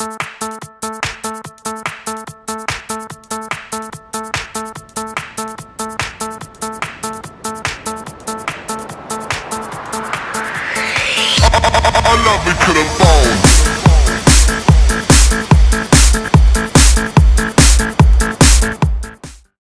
I love it to the bone.